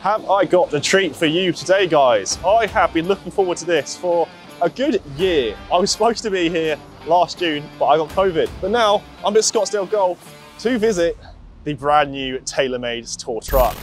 have I got the treat for you today, guys? I have been looking forward to this for a good year. I was supposed to be here last June, but I got COVID. But now I'm at Scottsdale Golf to visit the brand new TaylorMade Tour truck.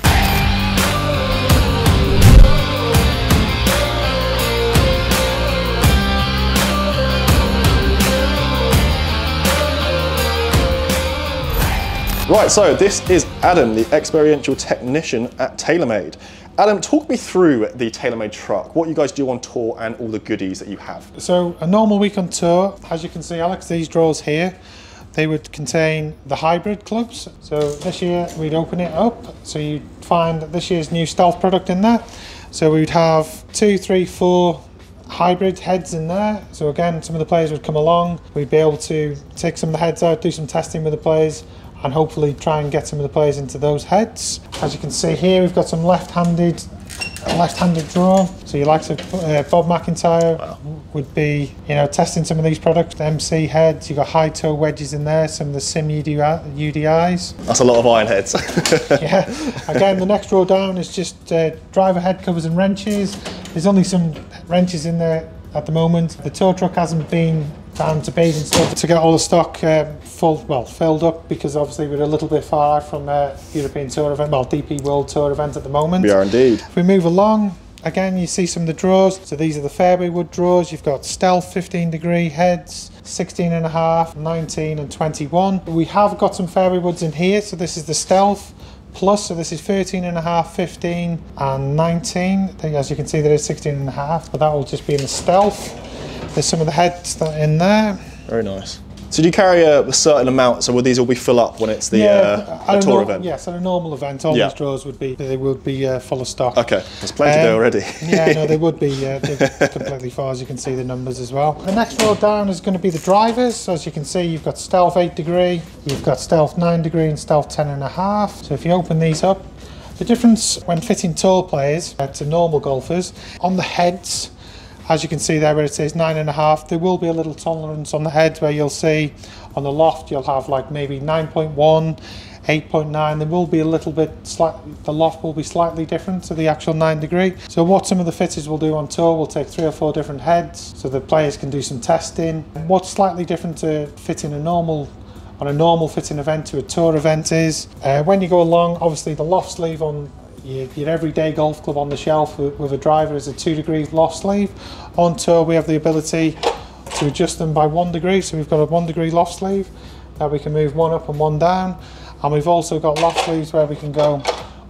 Right, so this is Adam, the experiential technician at TaylorMade. Adam, talk me through the TaylorMade truck, what you guys do on tour and all the goodies that you have. So a normal week on tour, as you can see Alex, these drawers here, they would contain the hybrid clubs. So this year we'd open it up, so you'd find this year's new stealth product in there. So we'd have two, three, four hybrid heads in there. So again, some of the players would come along, we'd be able to take some of the heads out, do some testing with the players, and hopefully try and get some of the players into those heads. As you can see here, we've got some left-handed left-handed draw. So your likes of uh, Bob McIntyre wow. would be, you know, testing some of these products. The MC heads, you've got high toe wedges in there, some of the sim UDI, UDIs. That's a lot of iron heads. yeah. Again, the next row down is just uh, driver head covers and wrenches. There's only some wrenches in there at the moment. The tow truck hasn't been down to Basingstoke to get all the stock um, full, well, filled up because obviously we're a little bit far out from uh, European Tour event, well, DP World Tour event at the moment. We are indeed. If we move along, again, you see some of the draws. So these are the fairway wood draws. You've got stealth 15 degree heads, 16 and a half, 19 and 21. We have got some fairway woods in here. So this is the stealth plus so this is 13 and a half 15 and 19 as you can see there is 16 and a half but that will just be in the stealth there's some of the heads that are in there. Very nice. So do you carry a, a, certain amount? So will these all be full up when it's the yeah, uh, tour event? Yes, at a normal event, all yeah. these drawers would be they would be uh, full of stock. Okay, there's plenty um, there already. yeah, no, they would be uh, completely full, as you can see the numbers as well. The next row down is going to be the drivers. So as you can see, you've got stealth eight degree, you've got stealth nine degree, and stealth ten and a half. So if you open these up, the difference when fitting tour players to normal golfers on the heads as you can see there where it says nine and a half, there will be a little tolerance on the head where you'll see on the loft you'll have like maybe 9.1, 8.9 there will be a little bit the loft will be slightly different to the actual 9 degree. So what some of the fitters will do on tour will take three or four different heads so the players can do some testing. What's slightly different to fitting a normal on a normal fitting event to a tour event is uh, when you go along obviously the loft sleeve on your, your everyday golf club on the shelf with, with a driver is a two degree loft sleeve. On tour we have the ability to adjust them by one degree, so we've got a one degree loft sleeve that we can move one up and one down. And we've also got loft sleeves where we can go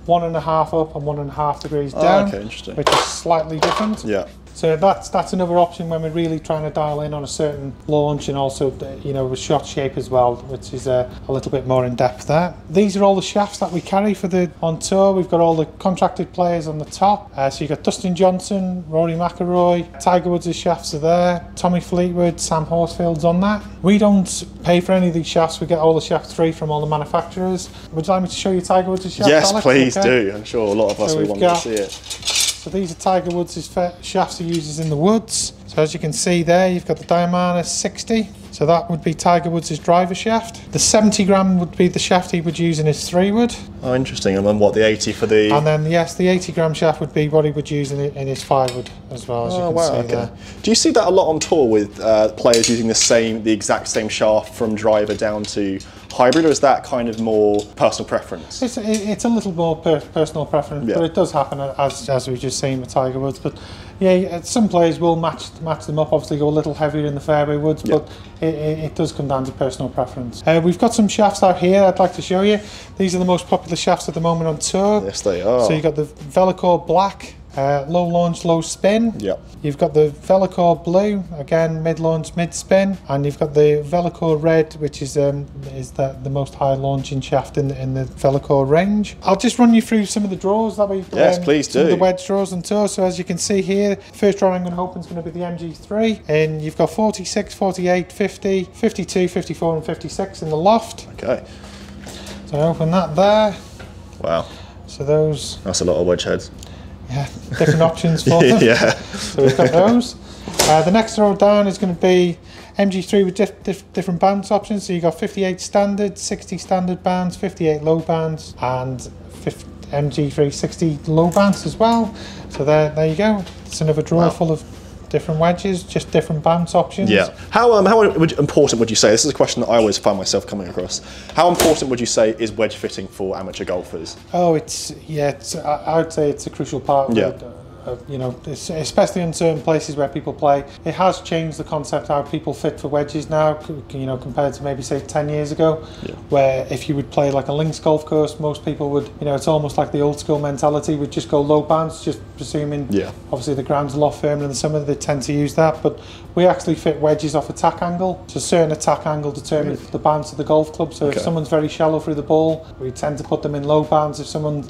one and a half up and one and a half degrees oh, down, okay, interesting. which is slightly different. Yeah. So that's that's another option when we're really trying to dial in on a certain launch and also you know with shot shape as well, which is a, a little bit more in depth there. These are all the shafts that we carry for the on tour. We've got all the contracted players on the top. Uh, so you've got Dustin Johnson, Rory McIlroy, Tiger Woods' shafts are there, Tommy Fleetwood, Sam Horsfield's on that. We don't pay for any of these shafts. We get all the shafts free from all the manufacturers. Would you like me to show you Tiger Woods' shafts? Yes, Alex? please okay. do. I'm sure a lot of us so will want got, to see it. So these are Tiger Woods' shafts he uses in the woods. So as you can see there, you've got the Diamana 60. So that would be Tiger Woods' driver shaft. The 70 gram would be the shaft he would use in his three wood. Oh, interesting. And then what, the 80 for the... And then, yes, the 80 gram shaft would be what he would use in, in his five wood as well, as oh, you can wow, see okay. there. Do you see that a lot on tour with uh, players using the same, the exact same shaft from driver down to hybrid, or is that kind of more personal preference? It's, it's a little more per personal preference, yeah. but it does happen as, as we've just seen with Tiger Woods. But yeah, some players will match match them up. Obviously, go a little heavier in the fairway woods, yeah. but it, it, it, does come down to personal preference. Uh, we've got some shafts out here. I'd like to show you. These are the most popular shafts at the moment on tour. Yes, they are. So you've got the Velocore Black uh, low launch, low spin. Yep. You've got the Velocore Blue, again mid launch, mid spin, and you've got the Velocore Red, which is um, is the, the most high launching shaft in the, in the Velocore range. I'll just run you through some of the draws that we've yes, um, please do. the wedge draws and tour. So as you can see here, first draw I'm going to open is going to be the MG3, and you've got 46, 48, 50, 52, 54, and 56 in the loft. Okay. So I open that there. Wow. So those. That's a lot of wedge heads yeah, different options for them. yeah. So we've got those. Uh, the next row down is going to be MG3 with diff diff different bands options. So you've got 58 standard, 60 standard bands, 58 low bands, and 50, MG360 low bands as well. So there, there you go. It's another drawer Wow. full of different wedges, just different bounce options. Yeah. How, um, how would, important would you say, this is a question that I always find myself coming across, how important would you say is wedge fitting for amateur golfers? Oh, it's yeah. It's, I, I would say it's a crucial part. Of Yeah. it. Uh, you know, especially in certain places where people play, it has changed the concept how people fit for wedges now. You know, compared to maybe say ten years ago, Yeah. where if you would play like a links golf course, most people would, you know, it's almost like the old school mentality would just go low bounce, just presuming. Yeah. Obviously, the ground's a lot firmer than the summer. They tend to use that, but we actually fit wedges off attack angle. So, certain attack angle determines the bounce of the golf club. So, Okay. if someone's very shallow through the ball, we tend to put them in low bounce. If someone,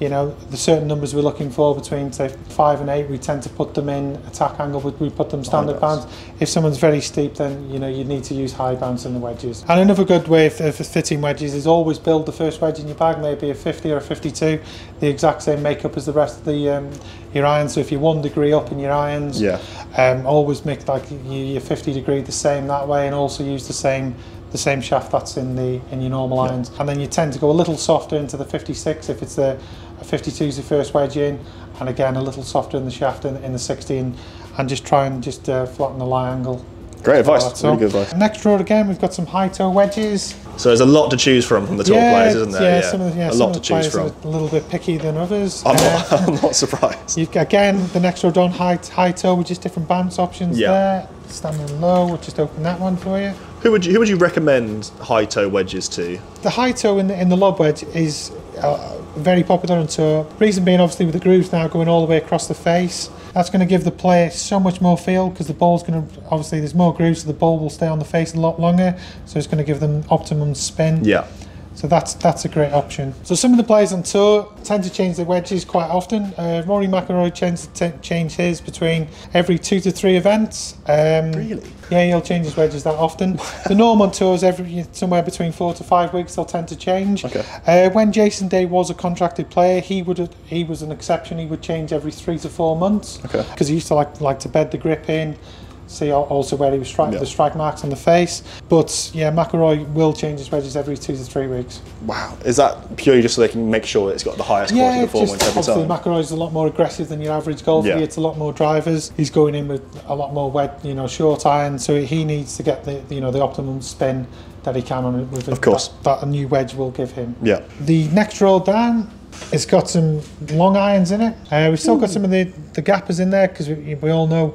you know, the certain numbers we're looking for between say five and eight, we tend to put them in attack angle. We, we put them standard bounce. If someone's very steep, then you know you need to use high bounce in the wedges. And another good way of, of fitting wedges is always build the first wedge in your bag, maybe a 50 or a 52, the exact same makeup as the rest of the um, your irons. So if you're one degree up in your irons, Yeah. um, always make like you- your 50 degree the same that way, and also use the same the same shaft that's in the in your normal irons. And then you tend to go a little softer into the 56 if it's the a 52 is the first wedge in, and again a little softer in the shaft in, in the 16, and just try and just uh, flatten the lie angle. Great advice, really good advice. Next drawer again, we've got some high toe wedges. So there's a lot to choose from from the top players, isn't there? Yeah, some of the, yeah, a some lot of to choose players from. are a little bit picky than others. I'm Uh, not, I'm not surprised. You've got, again the next row down high high toe with just different bounce options Yeah. there. Standing low, we'll just open that one for you. Who would you who would you recommend high toe wedges to? The high toe in the, in the lob wedge is uh, very popular on tour. Reason being, obviously, with the grooves now going all the way across the face, that's going to give the player so much more feel because the ball's going to obviously there's more grooves, so the ball will stay on the face a lot longer. So it's going to give them optimum spin. Yeah. So that's that's a great option. So some of the players on tour tend to change their wedges quite often. Uh, Rory McIlroy tends to t- change his between every two to three events. Um, Really? Yeah, he'll change his wedges that often. the norm on tours every somewhere between four to five weeks they'll tend to change. Okay. Uh, when Jason Day was a contracted player, he would he was an exception. He would change every three to four months. Okay. Because he used to like like to bed the grip in. See also where he was striking Yeah. the strike marks on the face. But yeah, McIlroy will change his wedges every two to three weeks. Wow. Is that purely just so they can make sure it's got the highest quality Yeah, performance just every obviously time? McIlroy's a lot more aggressive than your average golfer. Yeah. He hits a lot more drivers. He's going in with a lot more wet, you know, short iron. So he needs to get the you know the optimum spin that he can on it. With Of course. that, that a new wedge will give him. yeah. The next roll down, it's got some long irons in it. Uh, we've still got some of the, the gappers in there because we, we all know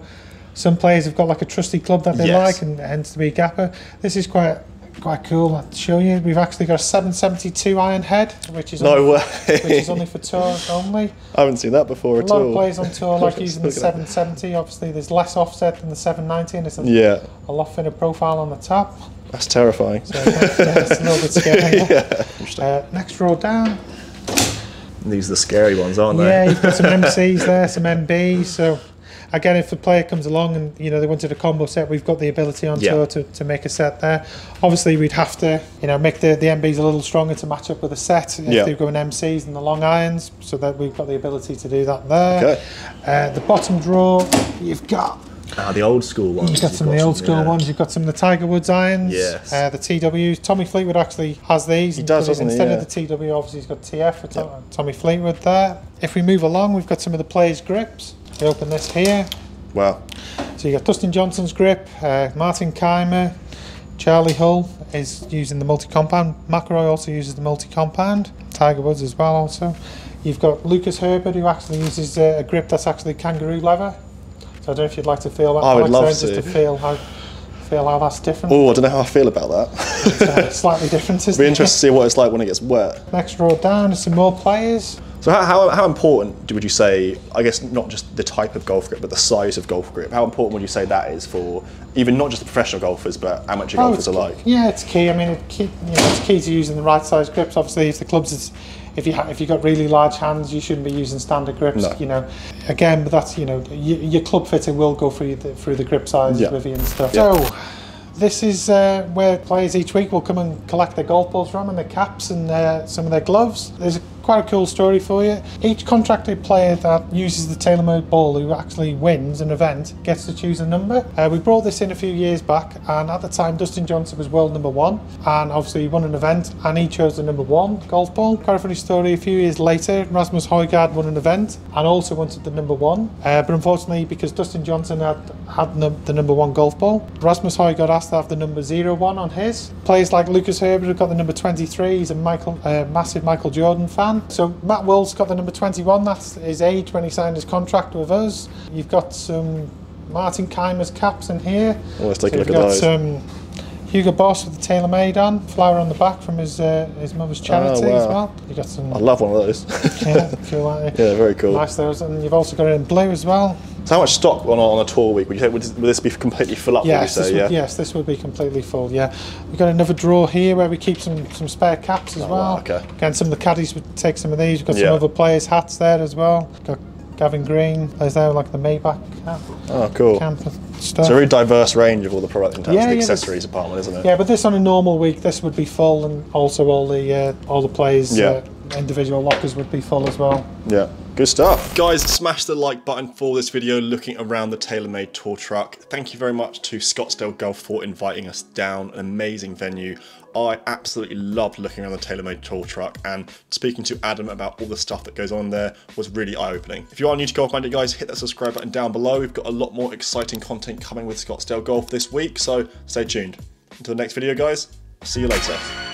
some players have got like a trusty club that they Yes. like and hence to be gapper. This is quite quite cool. I'll show you. We've actually got a 772 iron head, which is No only, way. which is only for tour only. I haven't seen that before A at lot all. of players on tour like using the Look at that. 770. Obviously, there's less offset than the 790, and it's a, Yeah, a lot thinner profile on the top. that's terrifying. So it's a little bit scary. yeah. Uh, next row down. These are the scary ones, aren't they? Yeah, you've got some MCs there, some MBs. So again, if the player comes along and you know they wanted a combo set, we've got the ability on Yeah. tour to, to make a set there. Obviously, we'd have to you know make the, the MBs a little stronger to match up with a set if Yeah. they're going MCs and the long irons. So that we've got the ability to do that there. Okay. Uh, the bottom drawer, you've got Ah, the old school ones. You've got some of the old school yeah. ones. You've got some of the Tiger Woods irons. Yes. Uh, the TWs. Tommy Fleetwood actually has these. He does, doesn't he? Instead Yeah. of the TW, obviously he's got TF for To- Tommy Fleetwood there. If we move along, we've got some of the players' grips. We open this here. Wow. So you got Dustin Johnson's grip, uh, Martin Kaymer, Charlie Hull is using the multi-compound. McIlroy also uses the multi-compound. Tiger Woods as well also. You've got Lucas Herbert who actually uses uh, a grip that's actually kangaroo leather. So I don't know if you'd like to feel that. I would love to. Just to feel how feel how that's different. Oh, I don't know how I feel about that. It's, uh, slightly different. Isn't Be interested to see what it's like when it gets wet. Next row down some more players. So how, how, how important would you say, I guess not just the type of golf grip, but the size of golf grip, how important would you say that is for even not just the professional golfers, but amateur Oh, golfers alike? Yeah, it's key. I mean, it key, you know, it's key to using the right size grips. Obviously, if the clubs is, if you ha- if you've got really large hands, you shouldn't be using standard grips. No. You know, again, but that's you know, y- your club fitter will go through the, through the grip sizes Yeah. with you and stuff. Yeah. So. This is uh, where players each week will come and collect their golf balls from and their caps and uh, some of their gloves. There's quite a cool story for you. Each contracted player that uses the TaylorMade ball who actually wins an event gets to choose a number. Uh, we brought this in a few years back, and at the time, Dustin Johnson was world number one, and obviously he won an event, and he chose the number one golf ball. Quite a funny story. A few years later, Rasmus Højgaard won an event and also wanted the number one, uh, but unfortunately, because Dustin Johnson had had num- the number one golf ball, Rasmus Højgaard asked to have the number zero one on his. Players like Lucas Herbert have got the number 23. He's a Michael, uh, massive Michael Jordan fan. So Matt Will's got the number 21. That's his age when he signed his contract with us. You've got some Martin Kaymer's caps in here. Well, let's take a So look you've at got those. some Hugo Boss with the TaylorMade on, flower on the back from his uh, his mother's charity Oh, wow. as well. You got some I love one of those. yeah, cool. yeah, very cool. Nice those, and you've also got it in blue as well. So how much stock on a, on a tour week? Would you say would this, would this be completely full up? Yes, would this say? would, yeah. yes, this would be completely full. Yeah, we've got another drawer here where we keep some some spare caps as Oh, well. wow, okay. Again, some of the caddies would take some of these. We've got Yeah. some other players' hats there as well. Got Gavin Green. There's there like the Maybach hat, Oh, cool. stuff. It's a very diverse range of all the products in terms Yeah, of the yeah, accessories department, isn't it? Yeah, but this on a normal week, this would be full, and also all the uh, all the players' Yeah. uh, individual lockers would be full as well. Yeah, good stuff. Guys, smash the like button for this video looking around the TaylorMade tour truck. Thank you very much to Scottsdale Golf for inviting us down, an amazing venue. I absolutely loved looking around the TaylorMade tour truck and speaking to Adam about all the stuff that goes on there was really eye-opening. If you are new to GolfMagic guys, hit that subscribe button down below. We've got a lot more exciting content coming with Scottsdale Golf this week, so stay tuned. Until the next video guys, see you later.